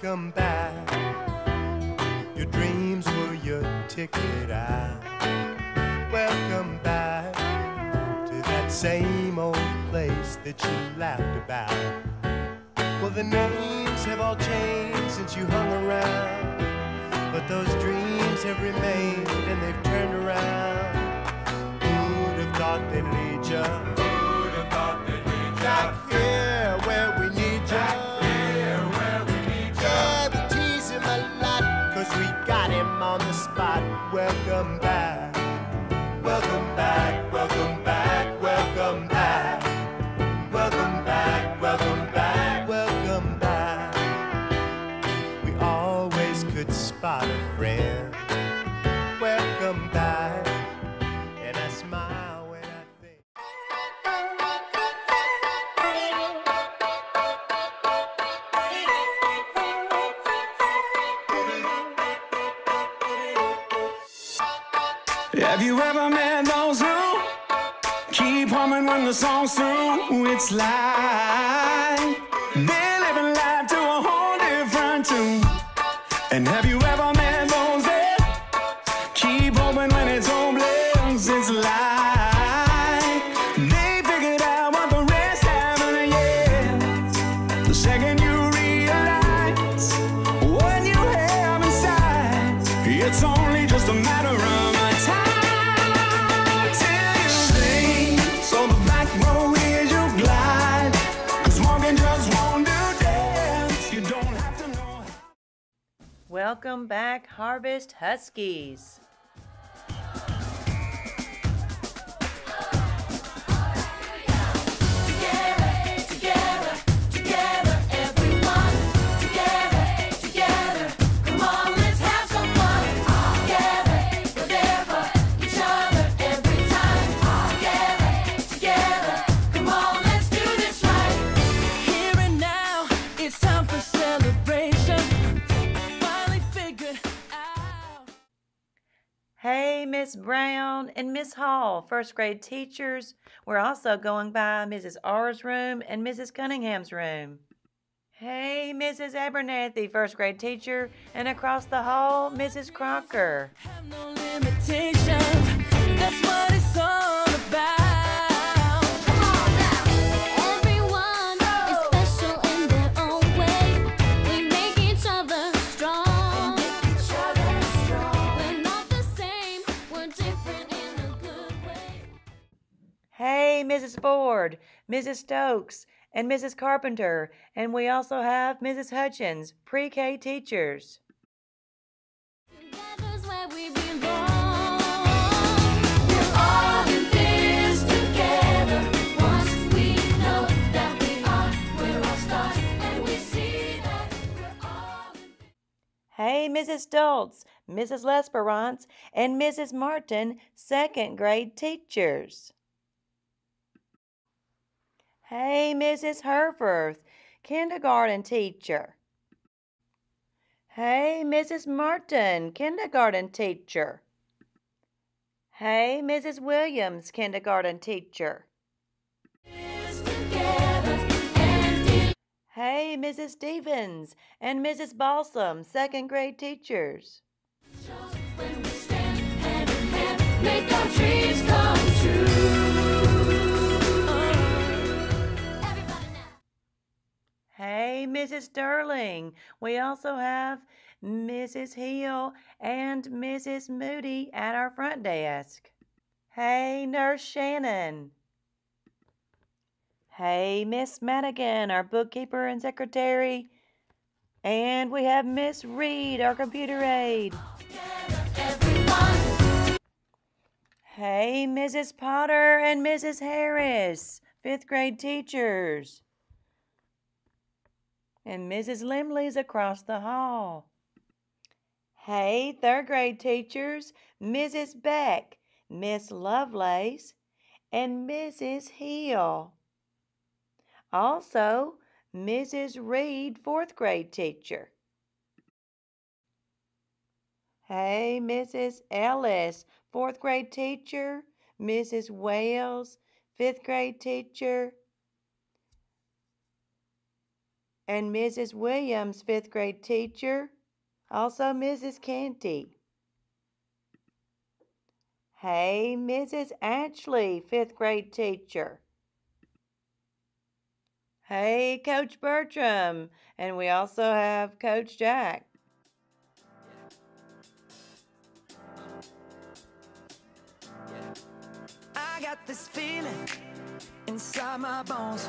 Welcome back. Your dreams were your ticket out. Welcome back to that same old place that you laughed about. Well, the names have all changed since you hung around. But those dreams have remained and they've turned around. Have you ever met those who keep humming when the song's through? It's like they're living life to a whole different tune. And have you Welcome back, Harvest Huskies. Brown and Miss Hall, first grade teachers. We're also going by Mrs. R's room and Mrs. Cunningham's room. Hey, Mrs. Abernathy, first grade teacher, and across the hall, Mrs. Crocker. Ford, Mrs. Stokes, and Mrs. Carpenter, and we also have Mrs. Hutchins, pre K teachers. Together's where we belong. We're all in this together. Once we know that we are, we're all stars, and we see that we're all in Hey, Mrs. Stoltz, Mrs. Lesperance, and Mrs. Martin, second grade teachers. Hey, Mrs. Herforth, kindergarten teacher. Hey, Mrs. Martin, kindergarten teacher. Hey, Mrs. Williams, kindergarten teacher. Hey, Mrs. Stevens and Mrs. Balsam, second grade teachers. hand hand, make our dreams come true. Hey, Mrs. Sterling. We also have Mrs. Hill and Mrs. Moody at our front desk. Hey, Nurse Shannon. Hey, Miss Madigan, our bookkeeper and secretary. And we have Miss Reed, our computer aide. Hey, Mrs. Potter and Mrs. Harris, fifth grade teachers. And Mrs. Limley's across the hall. Hey, third grade teachers, Mrs. Beck, Miss Lovelace, and Mrs. Hill. Also, Mrs. Reed, fourth grade teacher. Hey, Mrs. Ellis, fourth grade teacher, Mrs. Wales, fifth grade teacher, and Mrs. Williams, fifth grade teacher, also Mrs. Canty. Hey, Mrs. Ashley, fifth grade teacher. Hey, Coach Bertram, and we also have Coach Jack. I got this feeling inside my bones.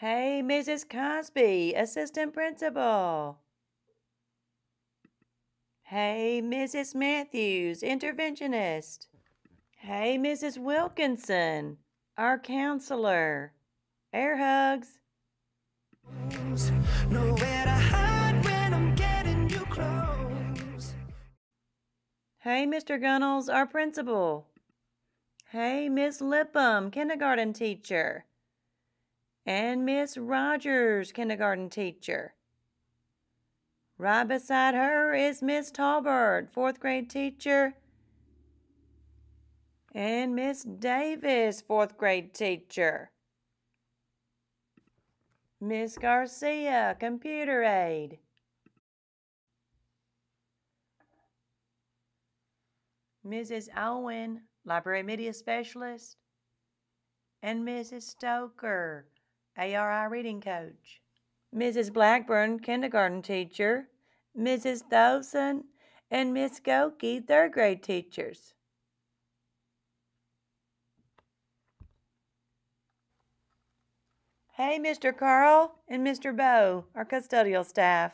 Hey, Mrs. Cosby, assistant principal. Hey, Mrs. Matthews, interventionist. Hey, Mrs. Wilkinson, our counselor. Air hugs. Nowhere to hide when I'm getting you close. Hey, Mr. Gunnels, our principal. Hey, Miss Lipham, kindergarten teacher. And Miss Rogers, kindergarten teacher. Right beside her is Miss Talbert, fourth grade teacher. And Miss Davis, fourth grade teacher. Miss Garcia, computer aide. Mrs. Owen, library media specialist. And Mrs. Stoker, ARI reading coach. Mrs. Blackburn, kindergarten teacher. Mrs. Thosen and Miss Goki, third grade teachers. Hey, Mr. Carl and Mr. Bow, our custodial staff.